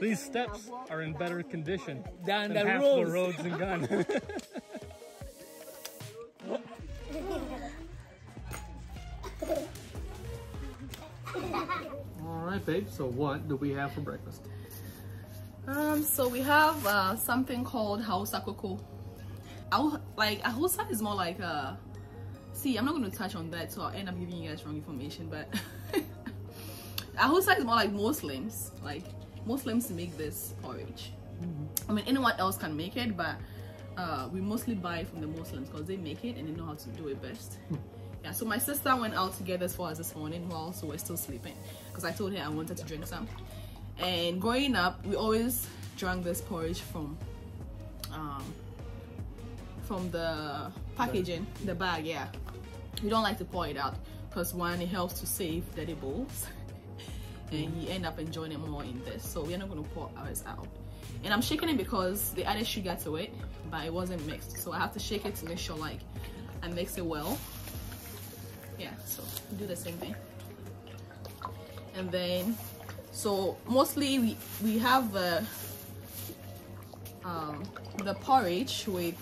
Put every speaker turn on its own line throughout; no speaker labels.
These steps are in better condition
Than
than
the
half
roads.
the roads in Ghana. All right, babe. So what do we have for breakfast?
Um, so we have uh, something called Hausa Coco. Au- like Hausa is more like uh see I'm not going to touch on that so I'll end up giving you guys wrong information but Hausa is more like Muslims like Muslims make this porridge. I mean anyone else can make it but uh, we mostly buy it from the Muslims because they make it and they know how to do it best. Yeah so my sister went out to get this for us this morning while so we're still sleeping because I told her I wanted to drink some. And growing up we always drank this porridge from um, from the packaging the bag yeah. We don't like to pour it out because one it helps to save dirty bowls and you end up enjoying it more in this. So we're not going to pour ours out. And i'm shaking it because they added sugar to it but it wasn't mixed. So i have to shake it to make sure like i mix it well. Yeah so do the same thing. And then so mostly we we have uh, um, the porridge with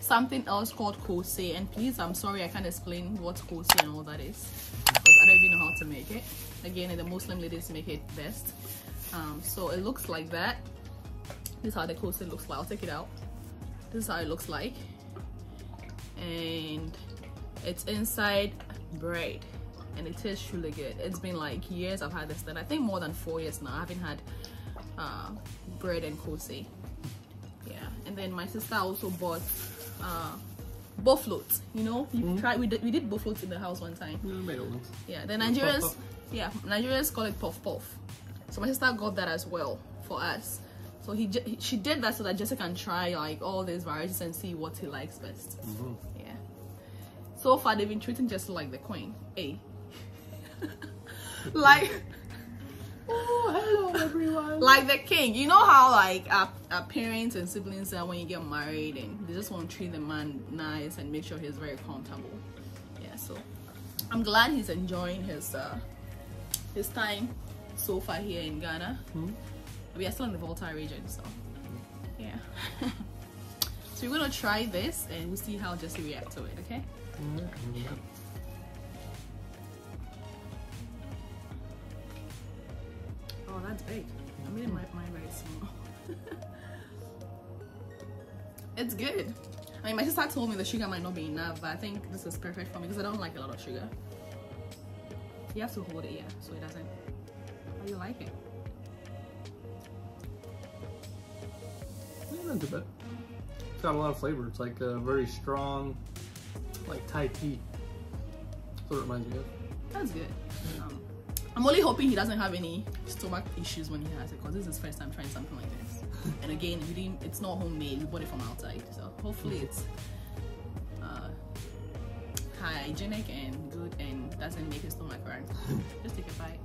something else called kose and please i'm sorry i can't explain what kose and all that is because i don't even know how to make it. Again the muslim ladies make it best. Um, so it looks like that. This is how the kose looks like. I'll take it out. This is how it looks like. And it's inside bread and it tastes really good. It's been like years i've had this then i think more than four years now i haven't had uh, bread and kose yeah. And then my sister also bought uh buffaloes you know? We tried we did, we did buffaloes in the house one time.
Yeah, made it once.
yeah the nigerians
puff.
yeah nigerians call it puff puff. So my sister got that as well for us. So he, she did that so that jessica can try like all these varieties and see what he likes best. Yeah. So far they've been treating Jessie like the queen. Hey eh? like
Oh, everyone.
like the king. You know how like our, our parents and siblings are when you get married and they just want to treat the man nice and make sure he's very comfortable. Yeah, so I'm glad he's enjoying his uh his time so far here in Ghana. We are still in the Volta region, so yeah. so we're gonna try this and we'll see how Jesse reacts to it, okay? Oh, that's big. I made my mine very small. it's good. I mean, my sister told me the sugar might not be enough, but I think this is perfect for me because I don't like a lot of sugar. You have to hold it, yeah, so it doesn't. How do you like it?
Yeah, not too bad. It's got a lot of flavor. It's like a very strong, like Thai tea. That's what it reminds me of.
That's good. I'm only hoping he doesn't have any stomach issues when he has it because this is his first time trying something like this. and again, we didn't, it's not homemade. We bought it from outside, so hopefully mm-hmm. it's uh, hygienic and good and doesn't make his stomach hurt. Just take a bite.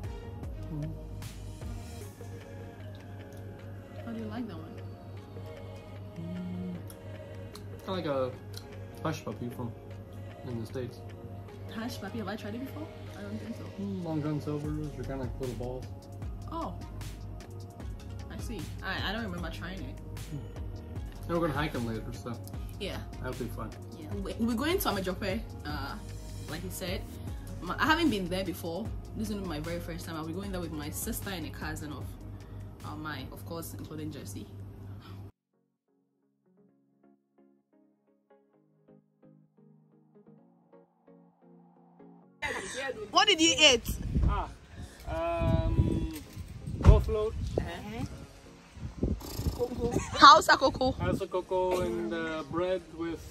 How do you like that one? Mm.
Kind of like a hush puppy from in the states.
Hush puppy, have I tried it before? Don't think so.
Long John Silver's. They're kind of like little balls.
Oh, I see. I, I don't remember trying it.
And we're gonna hike them later, so
Yeah.
that'll be fun.
Yeah, we- we're going to Amedzofe, uh, like he said. I haven't been there before. This is be my very first time. I'll be going there with my sister and a cousin of uh, mine, of course, including Jersey. What did you eat?
Ah, um, buffalo,
House cocoa,
house of cocoa, and uh, bread with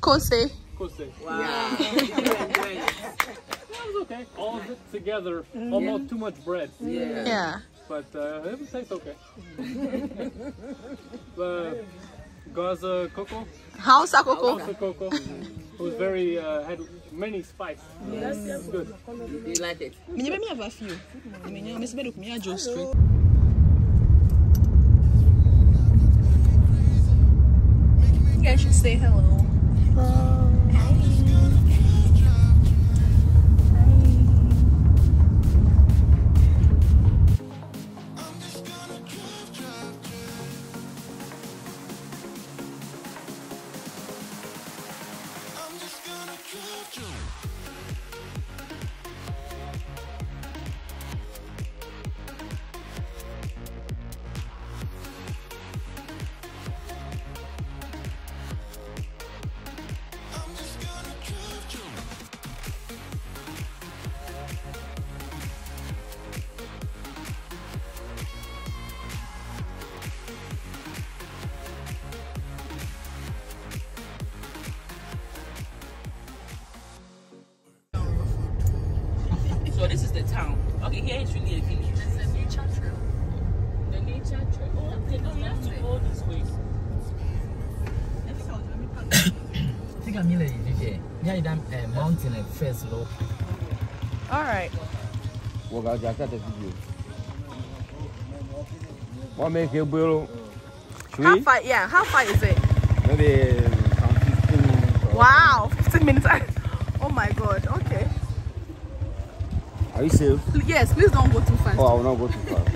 kose.
kose.
Wow.
That was okay. All of it together, almost too much bread,
yeah.
Yeah.
but uh, it tastes okay. the Gaza cocoa,
House cocoa.
house of cocoa, it was very uh, had many spice. Yes, good.
Do you like it?
Me me have a few. Me me me me me Joe Street. You guys should say hello.
get nature trail.
The nature trail. Oh, they don't have to go this way.
Think I'm here, DJ. Yeah, that uh, mountain and first low.
All right.
Well, I got that video. What make you build?
How far? Yeah, how far is it?
Maybe 15 minutes.
Wow, 15 minutes. oh my god. Okay.
Are you safe?
Yes. Please don't go too fast.
Oh, I will not go too far.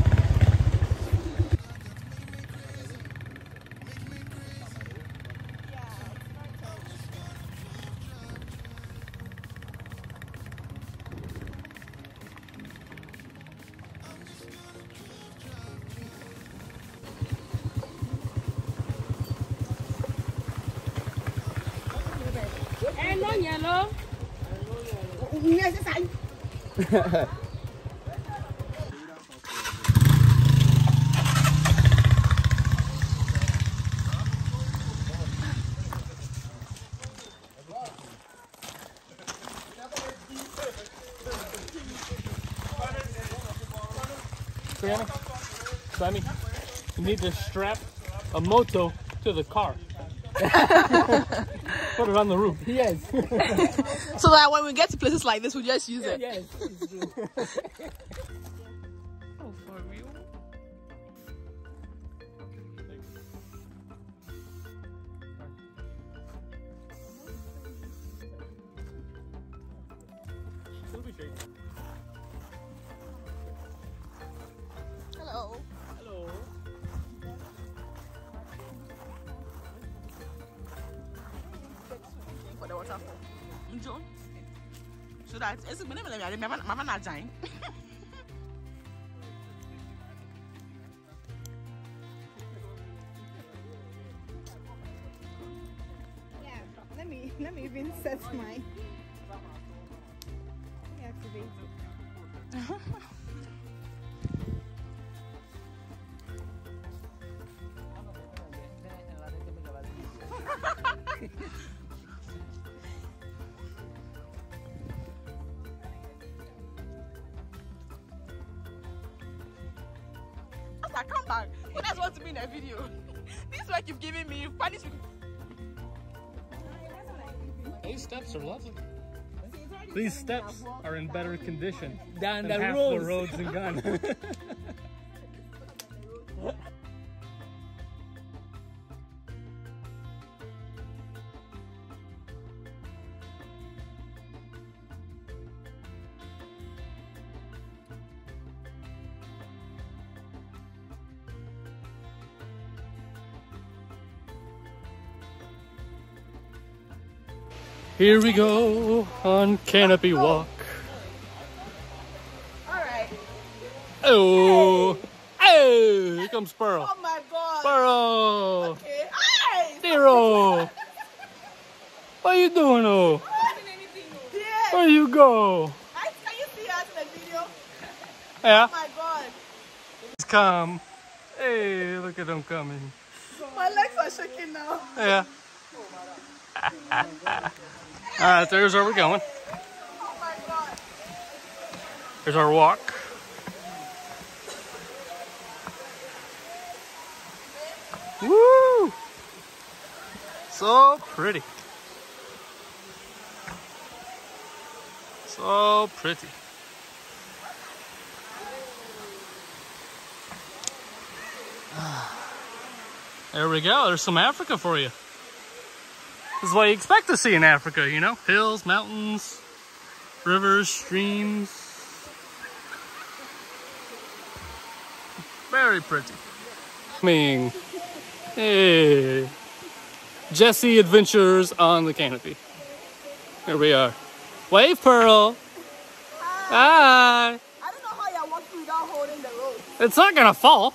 Sammy, you need to strap a moto to the car. Put it on the roof.
Yes.
So that when we get to places like this, we just use it.
yes. It's true.
Oh, for real? Hello. Enjoy. So that it's been a minute. Mama not dying.
Let me let me even set my activate
These steps are lovely. These steps are in better condition
Than
than
the
half
roads.
the roads in Ghana. Here we go on Canopy oh. Walk.
Alright.
Oh, oh, here comes Pearl.
Oh my god.
Pearl,
Okay. Hey!
Zero. What are you doing, oh?
Yeah.
Where you go?
I, can you see us in the video?
Yeah,
Oh my god.
he's come. Hey, look at them coming.
My legs are shaking now.
Yeah. Oh, Right, there's where we're going.
Oh my god.
Here's our walk. Woo! So pretty. So pretty. There we go. There's some Africa for you. This is what you expect to see in Africa, you know? Hills, mountains, rivers, streams. Very pretty. Coming. Hey. Eh, Jesse Adventures on the Canopy. Here we are. Wave Pearl. Hi.
I don't know how you're walking without holding the rope,
It's not gonna fall.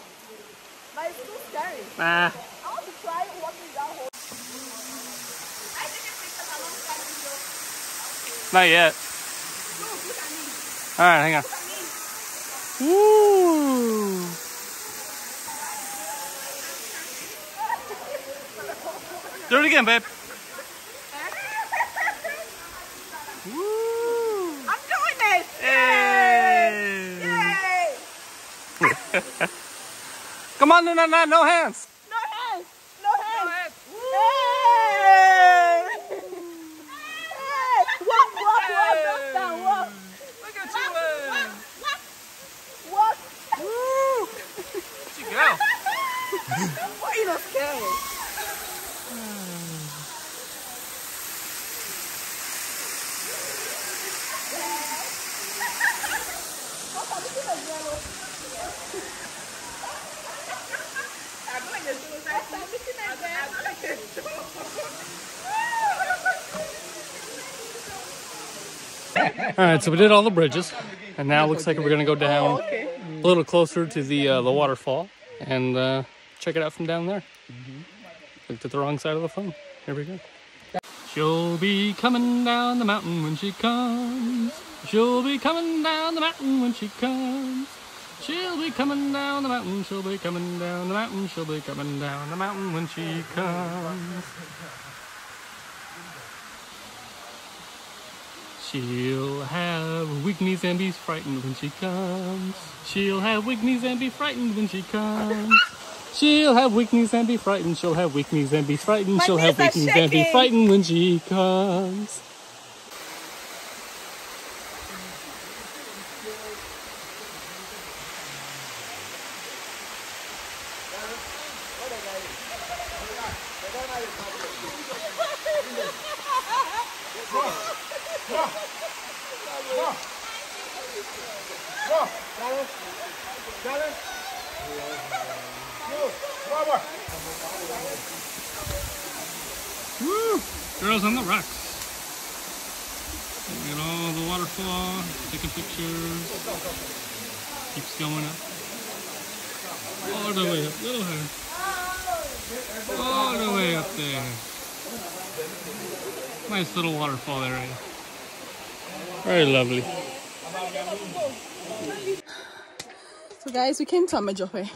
but it's too scary.
Nah. Not yet. All right, hang on. Woo! Do it again, babe. Woo!
I'm doing it!
Yay!
Yay!
Come on, no, no, no, no hands. All right, so we did all the bridges, and now it looks like we're gonna go down a little closer to the uh, the waterfall and uh, check it out from down there. Looked at the wrong side of the phone. Here we go. She'll be coming down the mountain when she comes. She'll be coming down the mountain when she comes. She'll be coming down the mountain. She'll be coming down the mountain. She'll be coming down the mountain when she comes. She'll have weak knees and be frightened when she comes. She'll have weak knees and be frightened when she comes. She'll have weak knees and be frightened. She'll have weak knees and be frightened. She'll have
knees
weak
are
knees and be frightened when she comes. Woo! Girls on the rocks. Look at all the waterfall, taking pictures. Keeps going up. All the way up, little higher. All the way up there. Nice little waterfall area. Very lovely.
So guys, we came to Amedzofe.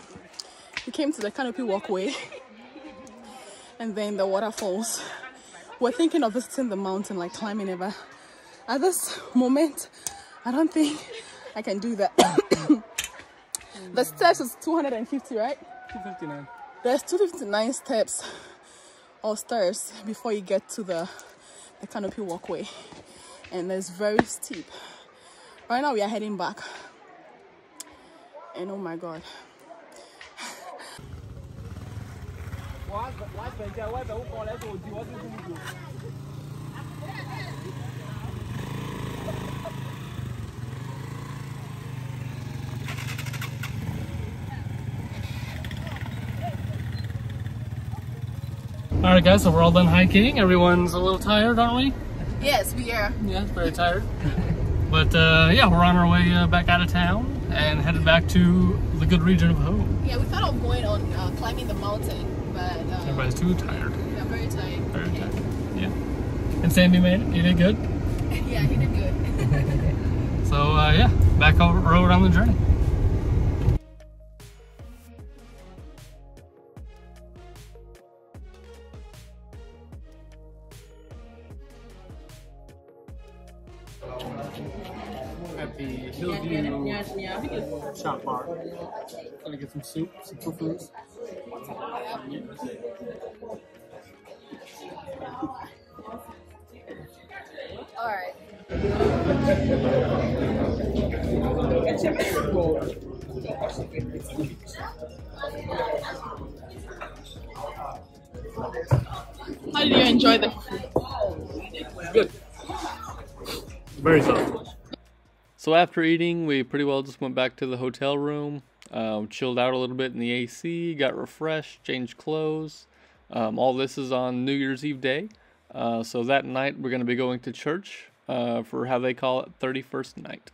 We came to the canopy walkway and then the waterfalls. We're thinking of visiting the mountain, like climbing ever. at this moment, I don't think I can do that. the steps is 250, right?
259.
There's 259 steps or stairs before you get to the, the canopy walkway, and it's very steep. Right now, we are heading back, and oh my god.
All right, guys, so we're all done hiking. Everyone's a little tired, aren't we?
Yes, we are.
Yeah, very tired. But uh, yeah, we're on our way uh, back out of town and headed back to the good region of home.
Yeah, we thought of going on uh, climbing the mountain, but uh,
Everybody's too tired.
we're very tired.
Very tired. Yeah. And Sandy made it. You did good.
yeah, he did good.
So uh, yeah, back over road on the journey. Hillview Shop Bar. Gonna get some soup, some fufus.
All right. How did you enjoy the food?
Good. Very soft. So after eating, we pretty well just went back to the hotel room, um, chilled out a little bit in the AC, got refreshed, changed clothes. Um, all this is on New Year's Eve day. Uh, so that night, we're going to be going to church uh, for how they call it 31st night.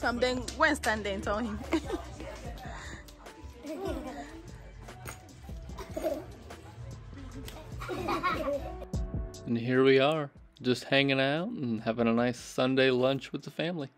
Something? There and tell him.
And here we are, just hanging out and having a nice Sunday lunch with the family.